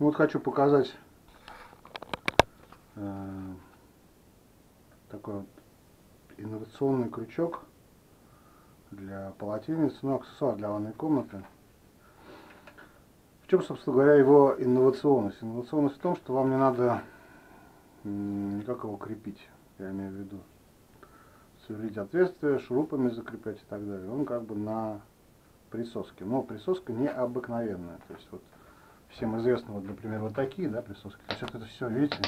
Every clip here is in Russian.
Ну вот хочу показать э, такой вот инновационный крючок для полотенец, ну аксессуар для ванной комнаты. В чем, собственно говоря, его инновационность? Инновационность в том, что вам не надо никак его крепить, я имею в виду. Сверлить отверстия, шурупами закреплять и так далее. Он как бы на присоске. Но присоска необыкновенная. То есть вот всем известно, вот, например, вот такие, да, присоски. То есть вот это все, видите,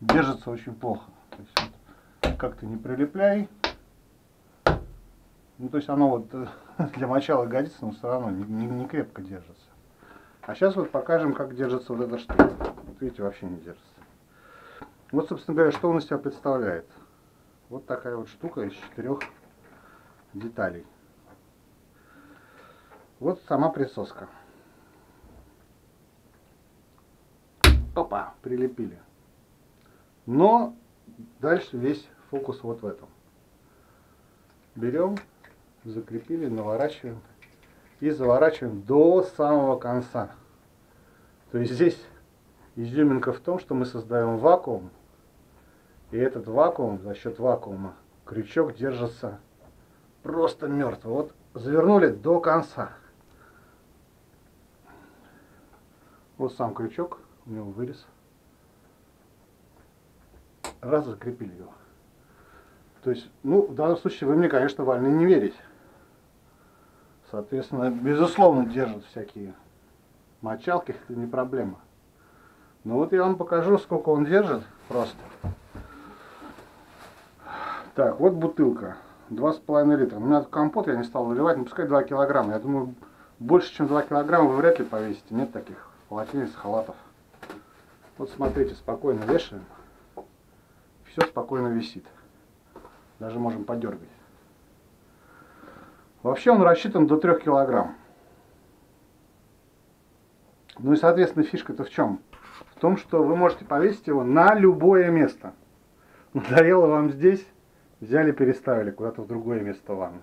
держится очень плохо. Вот, как ты не прилепляй, ну то есть оно вот для мочала годится, но все равно не, не, не крепко держится. А сейчас вот покажем, как держится вот эта штука. Вот видите, вообще не держится. Вот, собственно говоря, что он из себя представляет. Вот такая вот штука из четырех деталей. Вот сама присоска. Опа, прилепили. Но дальше весь фокус вот в этом. Берем, закрепили, наворачиваем и заворачиваем до самого конца. То есть здесь изюминка в том, что мы создаем вакуум, и этот вакуум, за счет вакуума, крючок держится просто мертво. Вот завернули до конца. Вот сам крючок, у него вырез. Раз закрепили его. То есть, ну, в данном случае вы мне, конечно, вольны не верить. Соответственно, безусловно, держат всякие мочалки, это не проблема. Но вот я вам покажу, сколько он держит просто. Так, вот бутылка. 2,5 литра. У меня компот я не стал выливать, ну пускай 2 килограмма. Я думаю, больше чем 2 килограмма вы вряд ли повесите. Нет таких полотенец, халатов. Вот смотрите, спокойно вешаем. Все спокойно висит. Даже можем подергать. Вообще он рассчитан до 3 килограмм. Ну и соответственно фишка-то в чем? В том, что вы можете повесить его на любое место. Надоело вам здесь, взяли, переставили куда-то в другое место ванны.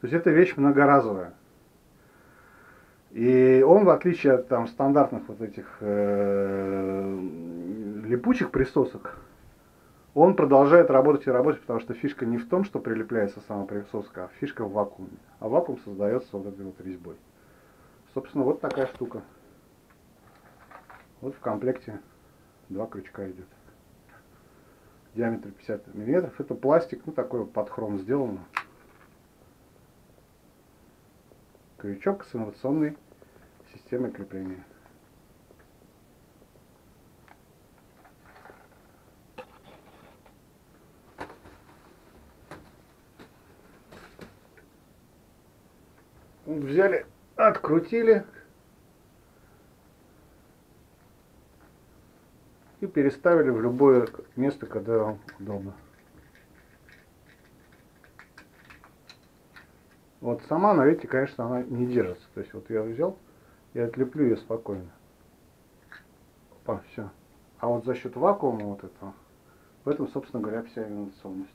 То есть это вещь многоразовая. И он, в отличие от там, стандартных вот этих э, липучих присосок, он продолжает работать и работать, потому что фишка не в том, что прилепляется сама присоска, а фишка в вакууме. А вакуум создается вот этой вот резьбой. Собственно, вот такая штука. Вот в комплекте два крючка идет. Диаметр 50 миллиметров. Это пластик, ну такой вот под хром сделано. Крючок с инновационной системой крепления. Взяли, открутили и переставили в любое место, когда вам удобно. Вот сама она, видите, конечно, она не держится. То есть вот я взял и отлеплю ее спокойно. Опа, все. А вот за счет вакуума вот этого, в этом, собственно говоря, вся инновационность.